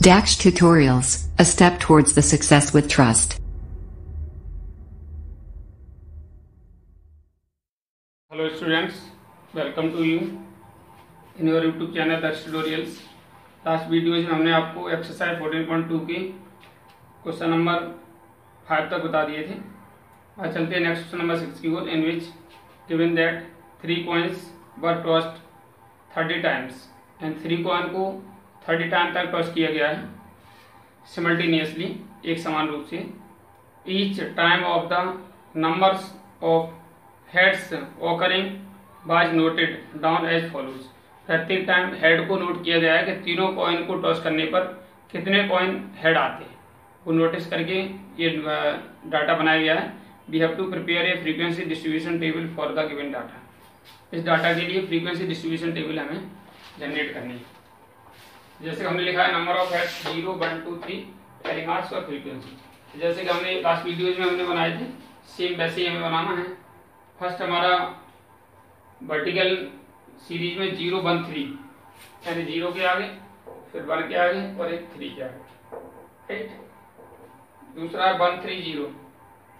Dax Tutorials, a step towards the success with trust. Hello students welcome to you in your YouTube channel Daksh tutorials last videos में हमने आपको exercise 14.2 के question number five तक बता दिए थे। आज चलते हैं नेक्स्ट क्वेश्चन नंबर सिक्स की ओर in which given that three coins were tossed thirty times and three coin को थर्टी टाइम तक टॉस किया गया है सिमल्टेनियसली एक समान रूप से। Each time of the numbers of heads occurring was noted down as follows प्रत्येक टाइम हेड को नोट किया गया है कि तीनों कॉइन को टॉस करने पर कितने कॉइन हेड आते हैं। वो नोटिस करके ये डाटा बनाया गया है। We have to prepare a frequency distribution table for the given data इस डाटा के लिए फ्रीक्वेंसी डिस्ट्रीब्यूशन टेबल हमें जनरेट करनी है। जैसे हमने लिखा है number of heads zero one two three एलिमार्ट्स और फ्रीक्वेंसी जैसे कि हमने लास्ट वीडियोज़ में हमने बनाए थे सेम वैसे ही हमें बनाना है. फ़र्स्ट हमारा वर्टिकल सीरीज़ में ज़ीरो वन थ्री यानी ज़ीरो के आगे, फिर वन के आगे और एक थ्री के आगे. राइट दूसरा है वन थ्री ज़ीरो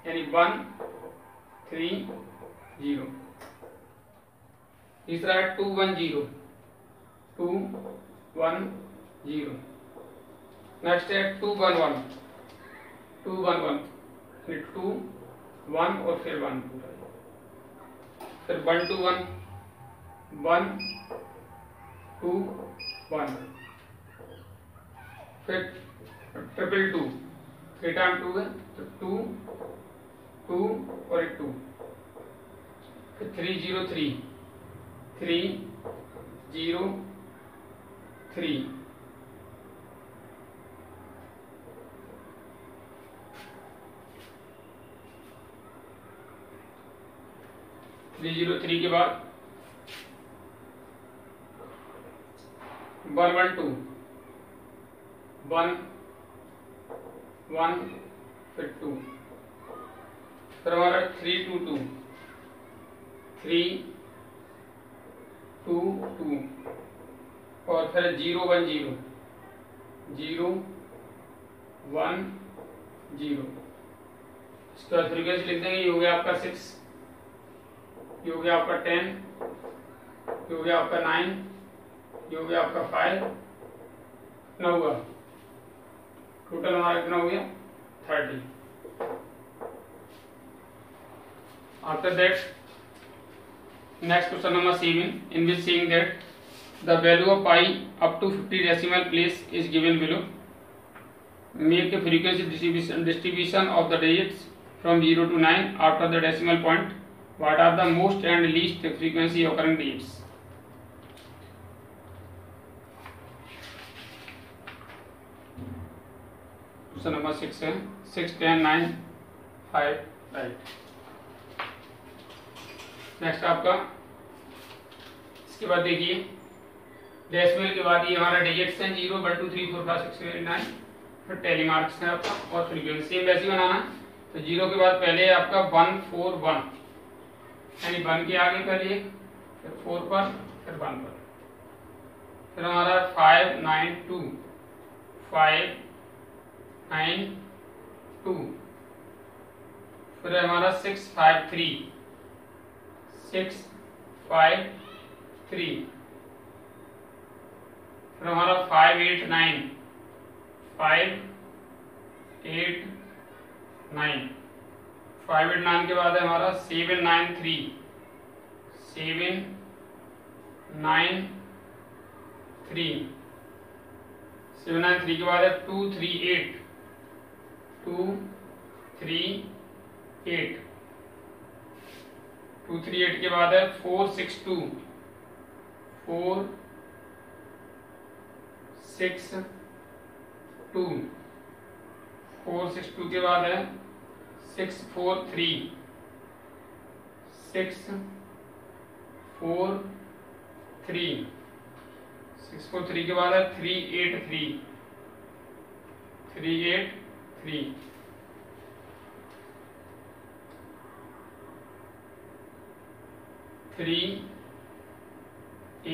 यानी वन थ्री ज़ीरो तीसरा है two one zero two one zero. Next है two one one two one one फिर टू वन और फिर वन फिर one two one one two one फिर triple two three time two है तो टू टू और एक टू फिर three zero three three zero three three zero three के बाद one one two one one फिर टू फिर हमारा three two two three two two और फिर zero one zero zero one zero इसके बाद फ्रीक्वेंसी लिख देंगे, ये हो गया आपका सिक्स ये हो गया आपका टेन ये हो गया आपका नाइन ये हो गया आपका फाइव कितना हुआ? टोटल हमारा कितना हो गया? Thirty after that next question number seven in which seeing that the value of pi up to fifty decimal place is given below make the frequency distribution of the digits from zero to nine after the decimal point what are the most and least frequency occurring digits question number six है. Six ten nine five right next आपका. इसके बाद देखिए. Decimal के बाद ये हमारा digits हैं zero one two three four five six seven nine फिर टेली मार्क्स है आपका और फ्रीक्वेंसी वैसे ही बनाना तो ज़ीरो के बाद पहले आपका वन फोर वन यानी वन के आगे करिए फिर फोर पर, फिर वन पर। फिर हमारा five nine two five nine two फिर हमारा six five three six five three फिर हमारा five eight nine five eight nine five eight nine के बाद है हमारा seven nine three. Seven nine three. Seven nine three के बाद है two three eight. Two three eight. Two three eight के बाद है four six two. Four six two. Four six two के बाद है six four three six four three six four three के बाद है three eight three three eight three three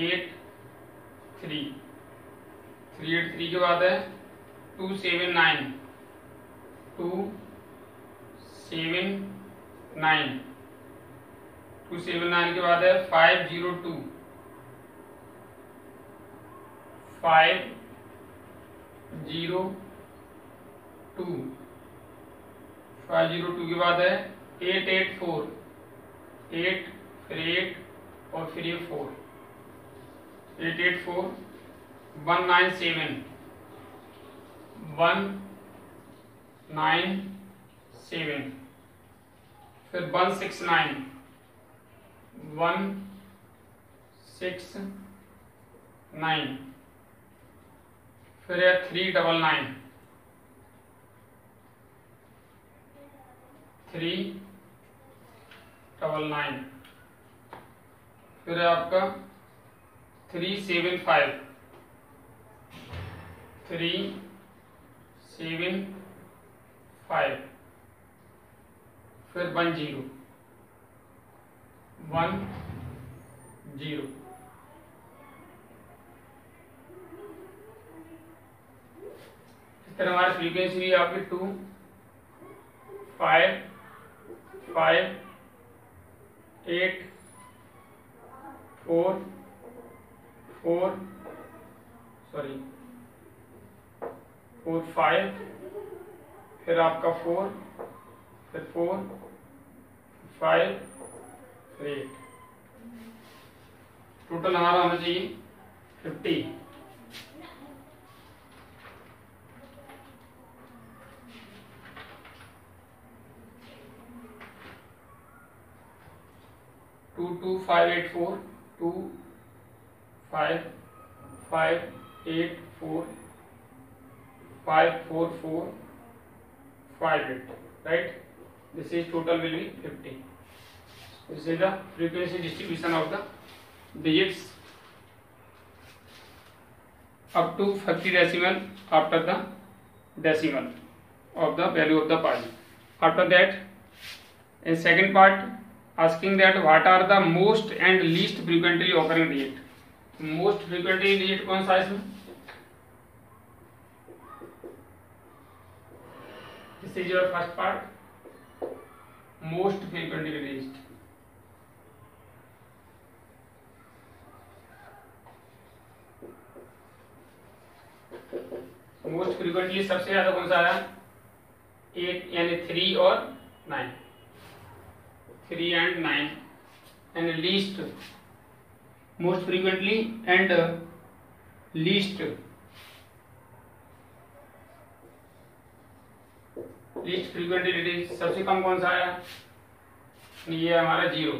eight three three eight three के बाद है two seven nine two seven nine. Two seven nine के बाद है five zero two. Five zero two. Five zero two के बाद है एट एट फोर। एट, फिर एट और फिर ये four. Eight eight four, one nine seven. One nine seven फिर one six nine one six nine फिर है three double nine three double nine फिर आपका three seven five three seven five फिर वन ज़ीरो। One zero. इस तरह हमारी frequency हुई आपकी two five five eight four four sorry four five फिर आपका फोर फिर फोर, फाइव, फिर एट। टोटल हमारा होना चाहिए fifty. Two two, five, eight, four, two, five five, eight, four, five, four four, five, eight, right? This is total will be 50 this is the frequency distribution of the digits up to 50 decimal after the decimal of the value of the pi after that in second part asking that what are the most and least frequently occurring digit most frequently digit कौन सा है इसमें this is your first part most frequently released. Most frequently सबसे ज़्यादा कौन सा आया? Eight यानी थ्री और nine three and nine and least most frequently and least least frequently released सबसे कम कौन सा आया ये हमारा zero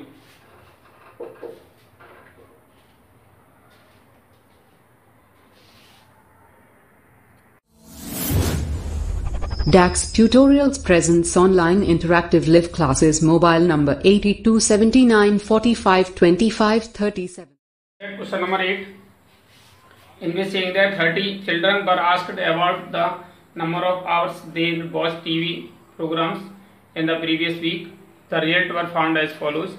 DAX Tutorials presents online interactive live classes mobile number 8279452537. Question number 8. In which saying that 30 children were asked about the number of hours they watched TV programs in the previous week. The result were found as follows.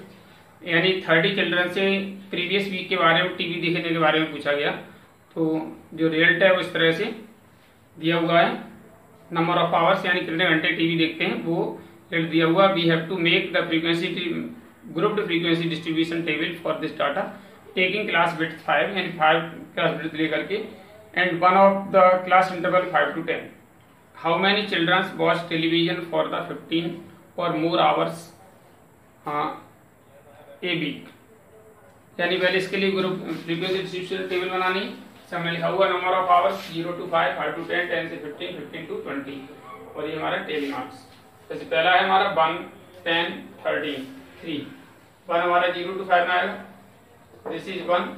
यानी 30 children से previous week के बारे में TV देखने के बारे में पूछा गया। तो जो रिज़ल्ट है वो इस तरह से दिया हुआ है। नंबर ऑफ़ आवर्स यानी कितने घंटे टीवी देखते हैं, वो रिज़ल्ट दिया हुआ we have to make the frequency grouped frequency distribution table for this data taking class with five यानी फाइव क्लास विथ लेकर के end one of the class interval five to ten how many childrens watch television for the fifteen और more hours a week यानी पहले इसके लिए group frequency table बनानी। हमने लिखा हुआ number of hours zero to five five to ten ten से फिफ्टीन फिफ्टीन टू ट्वेंटी और ये हमारा टेली मार्क्स जैसे पहला है हमारा one ten thirteen three one हमारा ज़ीरो टू फाइव में आएगा। दिस इज़ वन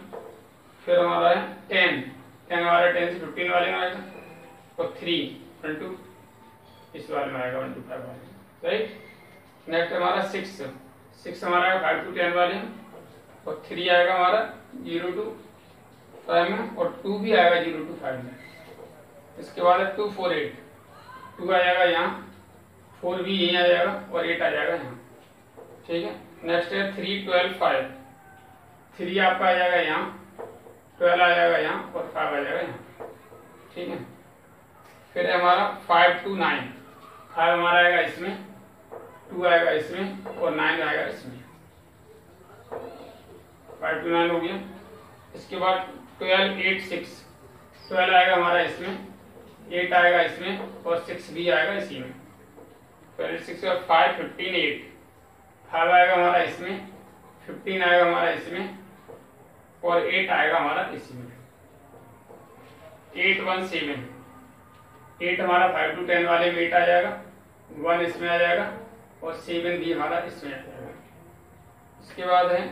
फिर हमारा है टेन टेन हमारा टेन से फिफ्टीन वाले में आएगा। और थ्री वन टू इस वाले में आएगा वन टू फाइव वाले। राइट नेक्स्ट हमारा सिक्स सिक्स हमारा फाइव टू टेन वाले। में और थ्री आएगा हमारा ज़ीरो टू फाइव में। और टू भी आएगा ज़ीरो टू फाइव में। इसके बाद है टू फोर एट टू आ जाएगा यहाँ। फोर भी यहीं आ जाएगा और एट आ जाएगा यहाँ। ठीक है? नेक्स्ट है थ्री ट्वेल्व फाइव थ्री आपका आ जाएगा यहाँ। ट्वेल्व आ जाएगा यहाँ और फाइव आ जाएगा यहाँ। ठीक है? फिर हमारा फाइव टू नाइन फाइव हमारा आएगा इसमें टू आएगा इसमें और नाइन आएगा इसमें। फाइव टू नाइन हो गया। इसके बाद ट्वेल्व एट सिक्स ट्वेल्व आएगा हमारा इसमें एट आएगा इसमें और सिक्स भी आएगा इसी में। Twelve six five fifteen eight five आएगा हमारा इसमें फिफ्टीन आएगा हमारा इसमें और एट आएगा हमारा इसी में। एट वन सेवन एट हमारा फाइव टू टेन वाले में एट आ जाएगा, वन इसमें आ जाएगा और सेवन भी हमारा इसमें आ जाएगा। इसके बाद है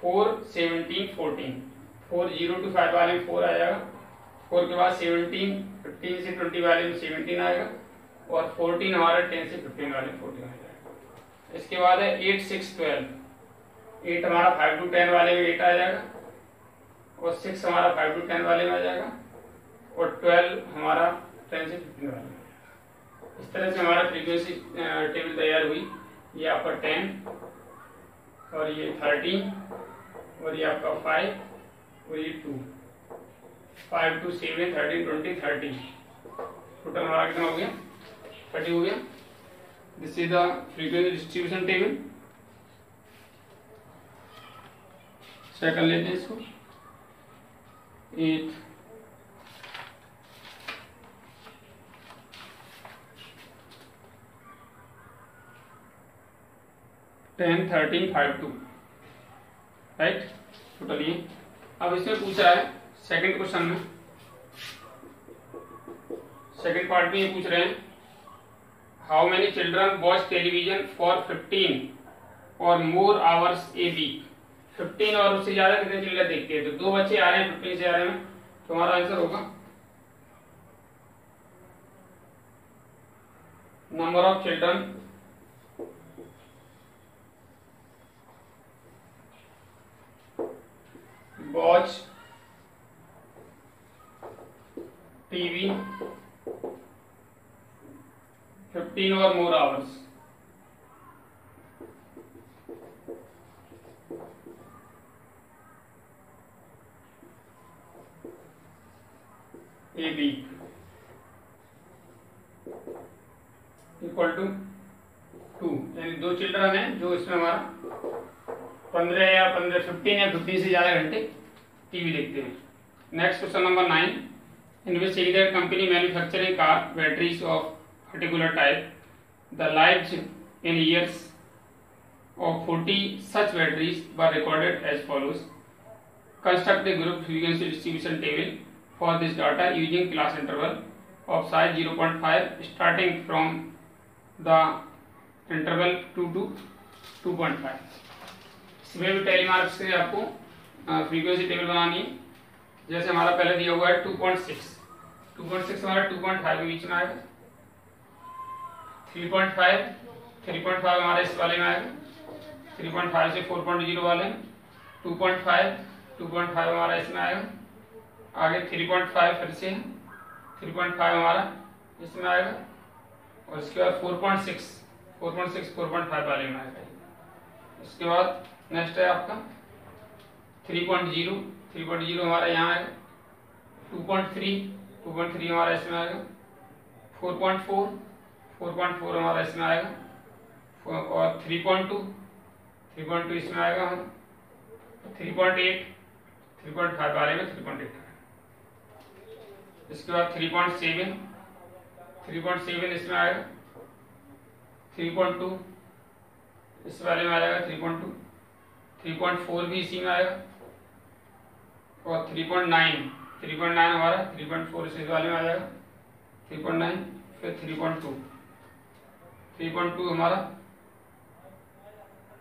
four seventeen fourteen. Four zero to five वाले में फोर आ जाएगा। फोर के बाद सेवनटीन, फिफ्टीन से ट्वेंटी वाले में सेवनटीन आएगा और फोर्टीन हमारा टेन से फिफ्टीन वाले में फोर्टीन आ जाएगा। इसके बाद है एट सिक्स ट्वेल्व। एट हमारा फाइव टू टेन वाले में एट आ जाएगा और सिक्स हमारा फाइव टू टेन वाले में आ जाएगा। और ट्वेल्व हमारा वाले इस तरह से हमारा फ्रीक्वेंसी टेबल तैयार हुई। ये आपका टेन और ये थर्टीन और ये आपका फाइव और ये two five two seven thirteen twenty thirty total हमारा कितना हो गया? थर्टी हो गया। This is the frequency distribution table check कर लेते हैं इसको। Eight ten, thirteen, five, two. Right total ये अब इसमें पूछ है सेकंड क्वेश्चन में। सेकंड पार्ट में ये पूछ रहे हैं how many children watch television for fifteen और more hours a week fifteen और उससे ज़्यादा कितने चिल्ड्रन देखते हैं? तो दो बच्चे आ रहे हैं फिफ्टीन से आ रहे हैं। तो हमारा आंसर होगा। Number of children watch TV 15 और more hours. A week equal to two. यानी दो चिल्ड्रन है जो इसमें हमारा पंद्रह या पंद्रह, फिफ्टीन या फिफ्टीन से ज़्यादा घंटे टीवी देखते हैं। Next question number nine in which cylinder company manufacturing car batteries of particular type the life in years of forty such batteries were recorded as follows construct the group frequency distribution table for this data using class interval of size zero point five starting from the interval two two two point five इसमें भी tally mark से आपको frequency table बनानी। है जैसे हमारा पहले दिया हुआ है 2.6 2.6 हमारा 2.5 के बीच में आएगा। 3.5 3.5 हमारा इस वाले में आएगा। 3.5 से 4.0 वाले में। 2.5 2.5 हमारा इसमें आएगा। आगे 3.5 फिर से 3.5 हमारा इसमें आएगा। और इसके बाद 4.6 4.6 4.5 वाले में आएगा। इसके बाद नेक्स्ट है आपका 3.0 3.0 हमारा यहाँ आएगा 2.3 2.3 हमारा इसमें आएगा 4.4 4.4 हमारा इसमें आएगा और 3.2 3.2 इसमें आएगा हम 3.8 3.5 वाले में 3.8 इसके बाद 3.7 3.7 इसमें आएगा 3.2 इस वाले में आ जाएगा 3.2 3.4 भी इसी में आएगा और 3.9 3.9 हमारा 3.4 इस वाले में आ जाएगा 3.9 फिर 3.2 3.2 हमारा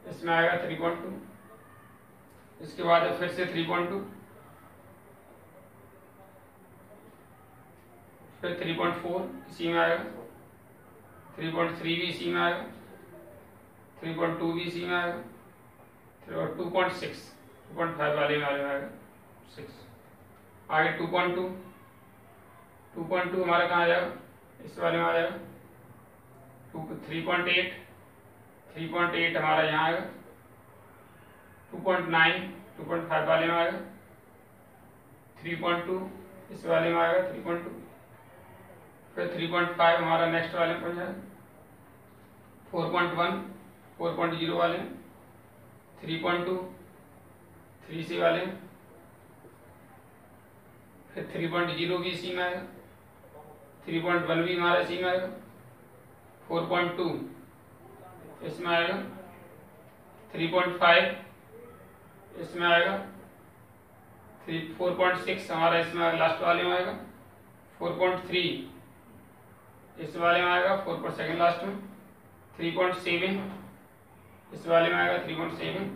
इसमें आएगा 3.2 इसके बाद फिर से 3.2 फिर 3.4 इसी में आएगा 3.3 भी इसी में आएगा 3.2 भी इसी में आएगा फिर और 2.6 2.5 वाले में आएगा 6 आगे 2.2 2.2 हमारा कहाँ आ जाएगा? इस वाले में आ जाएगा। 3.8 3.8 हमारा यहाँ आएगा। 2.9 2.5 वाले में आएगा। 3.2 इस वाले में आएगा 3.2 फिर थ्री पॉइंट फाइव हमारा नेक्स्ट वाले में पड़ जाएगा। Four point one four point zero वाले। थ्री पॉइंट टू थ्री सी वाले। फिर थ्री पॉइंट ज़ीरो भी इसी में आएगा थ्री पॉइंट वन भी हमारा इसी में आएगा फोर पॉइंट टू इसमें आएगा। थ्री पॉइंट फाइव इसमें आएगा। थ्री फोर पॉइंट सिक्स हमारा इसमें लास्ट वाले में आएगा। फोर पॉइंट थ्री इस वाले में आएगा फोर पॉइंट सेकेंड लास्ट में। थ्री पॉइंट सेवन इस वाले में आएगा three point seven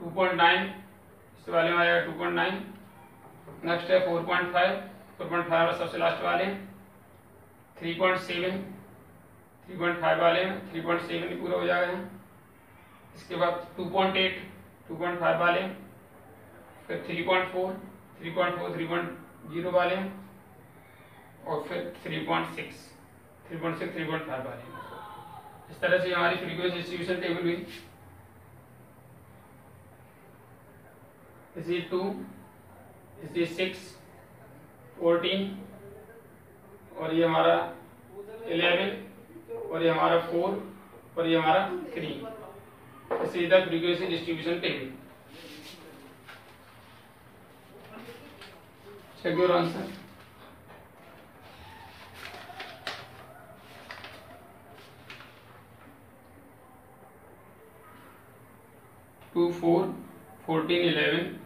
two point nine इस वाले में आएगा टू पॉइंट नाइन नेक्स्ट है four point five four point five सबसे लास्ट वाले। Three point seven three point five वाले में थ्री पॉइंट सेवन पूरा हो जाएगा इसके बाद two point eight two point five वाले फिर three point four three point four three point zero वाले और फिर three point six three point six three point five वाले इस तरह से हमारी फ्रीक्वेंसी डिस्ट्रीब्यूशन टेबल हुई। इसी टू इसी सिक्स फोर्टीन और ये हमारा इलेवन और ये हमारा फोर और ये हमारा थ्री इसी इधर frequency distribution table answer. Two four fourteen eleven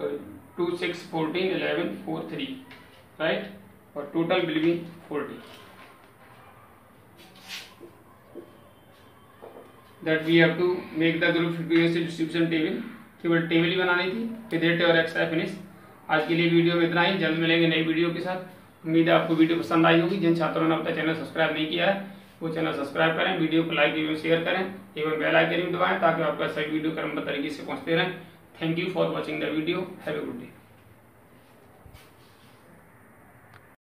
two six fourteen eleven four three right और total will be forty that we have to make the group frequency table. केवल टेबल ही बनानी थी विद और extra finish आज के लिए video में इतना ही। जल्द मिलेंगे नई वीडियो के साथ। उम्मीद है आपको वीडियो पसंद आई होगी। जिन छात्रों ने अपना चैनल सब्सक्राइब नहीं किया है, वो चैनल सब्सक्राइब करें, वीडियो को लाइक एवं शेयर करें। एवं बेल आइकन भी दबाएँ, ताकि आपका सभी वीडियो क्रमबद्ध तरीके से पहुँचते रहें। Thank you for watching the video have a good day